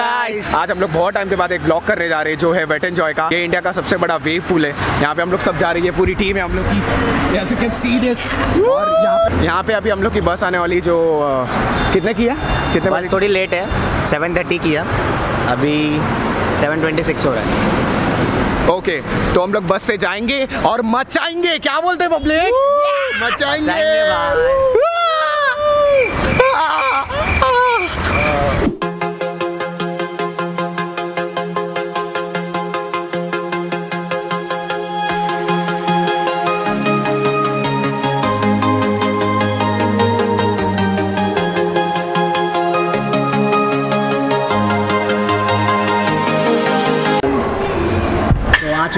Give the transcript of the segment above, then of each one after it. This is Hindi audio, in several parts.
गाइस आज हम लोग बहुत टाइम के बाद एक ब्लॉग करने जा रहे हैं जो है वेट एंजॉय का। ये इंडिया का सबसे बड़ा वेव पूल है। यहाँ पे हम लोग सब जा रही है पूरी टीम है हम लोग की। You can see this. और यहाँ पे अभी हम लोग की बस आने वाली जो कितने की है? कितने बस थोड़ी लेट है। 7:30 की है। अभी 7:26 हो रहा है। ओके तो हम लोग बस से जाएँगे और मचाएँगे। क्या बोलते हैं पब्लिक मचाएँगे।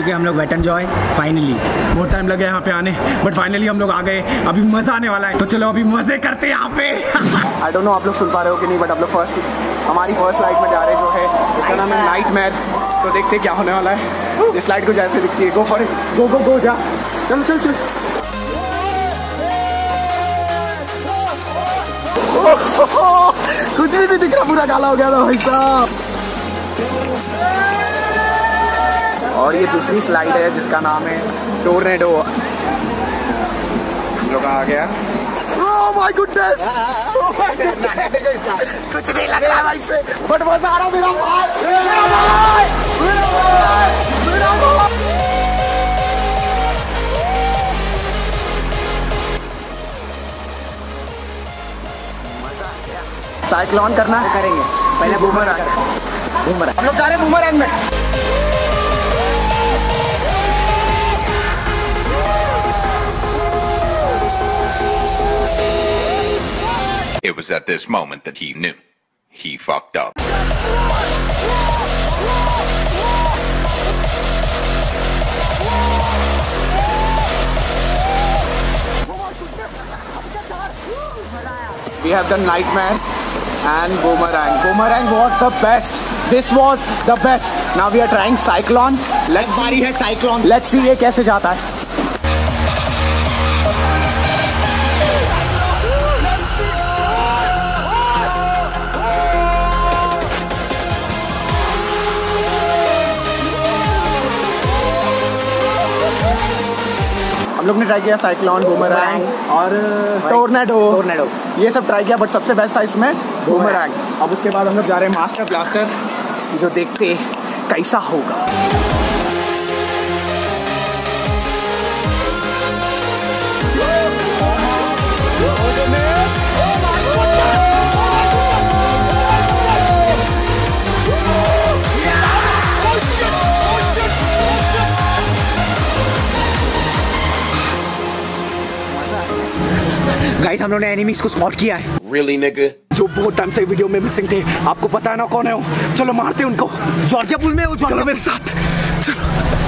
चुके हैं हम लोग वेट एंजॉय फाइनली बहुत टाइम लगे यहाँ पे आने बट फाइनली हम लोग आ गए। अभी मज़ा आने वाला है। तो चलो अभी मज़े करते हैं यहाँ पे। आई डोंट नो आप लोग सुन पा रहे हो कि नहीं बट आप लोग फ़र्स्ट हमारी फ़र्स्ट लाइट में जा रहे जो है इसका नाम है नाइट मैर तो देखते क्या होने वाला है। इस लाइट को जैसे दिखती है। गो फॉर गो गो गो जा। चल चल चल। कुछ भी नहीं दिख रहा, पूरा काला हो गया था भाई साहब। और ये दूसरी स्लाइड है जिसका नाम है टोर्नेडो लोग आ गया। Goodness! Oh goodness! कुछ नहीं लग रहा भाई से। बट मज़ा आ रहा मेरा भाई। मेरा भाई। मेरा भाई। मेरा भाई। साइक्लोन करना? है करेंगे। पहले बूमर बूमर हम लोग जा रहे हैं बूमर में। It was at this moment that he knew. He fucked up. We have done Nightmare and Boomerang. Boomerang was the best. This was the best. Now we are trying Cyclone. Let's see. है साइक्लोन Let's see ये कैसे जाता है हम लोग ने ट्राई किया साइक्लोन बूमरैंग और टोर्नेडो टोर्नेडो ये सब ट्राई किया बट सबसे बेस्ट था इसमें बूमरैंग अब उसके बाद हम लोग जा रहे हैं मास्टर ब्लास्टर जो देखते कैसा होगा। गाइस हम लोगों ने एनिमीज को स्पॉट किया है। Really, nigga? जो बहुत टाइम से वीडियो में मिसिंग थे आपको पता है ना कौन है वो? चलो मारते हैं उनको। जॉर्जिया पुल में हो चलो। मेरे साथ। चलो।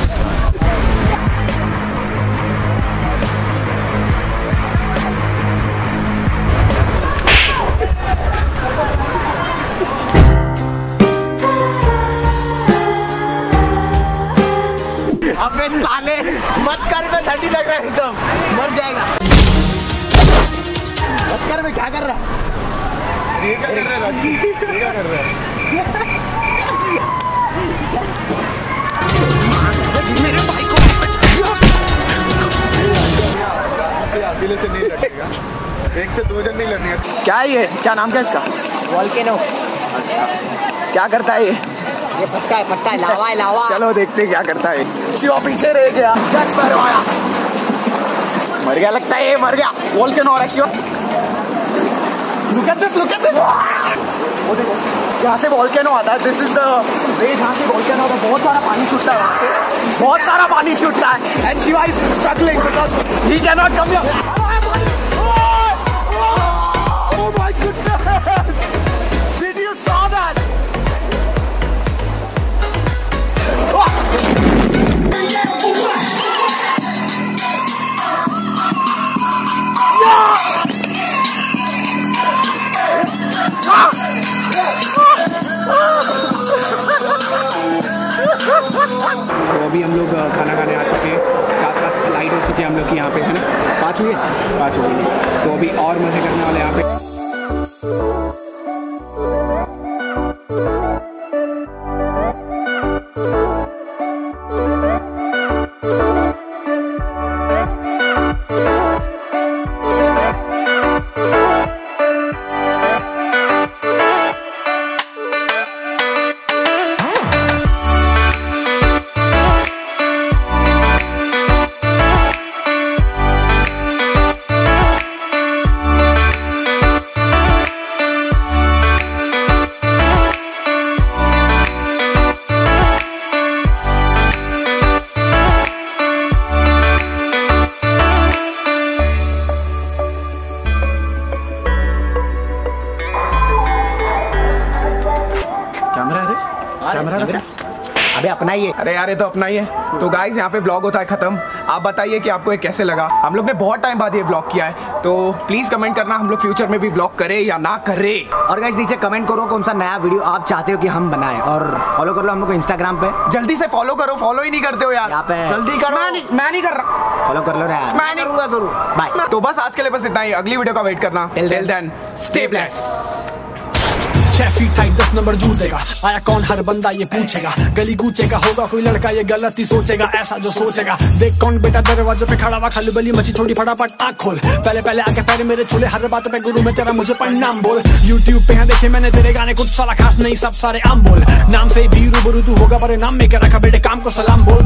एक से दो जन नहीं लड़ने क्या ये? क्या नाम क्या इसका? वॉल्केनो अच्छा। क्या करता है ये? ये पक्का है पक्का है लावा है लावा। चलो देखते हैं क्या करता है। शिवा पीछे रह गया जैक स्पैरो आया। मर गया लगता है ये मर गया। वोल के नौ Shiva. Look at this look at this वो देखो यहाँ से वोल्केनो आता है। दिस इज़ द वे जहाँ से वोल्केनो होता है। बहुत सारा पानी छूटता है वहाँ से। बहुत सारा पानी छूटता है। And Shiva is struggling because he can not come goodness! Did you saw that? तो अभी हम लोग खाना खाने आ चुके हैं। चार पाँच लाइट हो चुकी है हम लोग की यहाँ पे, है ना? पाँच हुई पाँच हो गई। तो अभी और मज़े करने वाले यहाँ पे। Oh. अपना ही। है अरे यार ये तो अपना ही है। तो गाइज़ यहाँ पे ब्लॉग होता है खत्म। आप बताइए कि आपको ये कैसे लगा? हम लोग ने बहुत टाइम बाद ये ब्लॉग किया है। तो प्लीज़ कमेंट करना हम लोग फ्यूचर में भी ब्लॉग करें या ना करें। और गाइज़ नीचे कमेंट करो कौन सा नया वीडियो आप चाहते हो कि हम बनाए। और फॉलो कर लो हम लोग इंस्टाग्राम पे। जल्दी से फॉलो करो फॉलो ही नहीं करते हो यार। पे- जल्दी करो। मैं नहीं मैं नहीं कर रहा। फॉलो कर लो यार। मैं नहीं करूँगा ज़रूर। Bye. तो बस आज के लिए बस इतना ही। अगली वीडियो का वेट करना। टिल देन स्टे ब्लेस छह फीट हाइट दस नंबर जूतेगा। आया कौन? हर बंदा ये पूछेगा। गली कूचेगा होगा कोई लड़का, ये गलत ही सोचेगा, ऐसा जो सोचेगा। देख कौन बेटा दरवाजे पे खड़ा हुआ, खाली बली मची थोड़ी फटाफट आँख खोल। पहले पहले आके पैर मेरे छूले, हर बात पे गुरु में तेरा मुझे प्रणाम बोल। यूट्यूब पे है, देखे मैंने तेरे गाने, कुछ सारा खास नहीं, सब सारे आम बोल। नाम से भी रूबरू तू होगा पर नाम में क्या रखा बेटे, काम को सलाम बोल।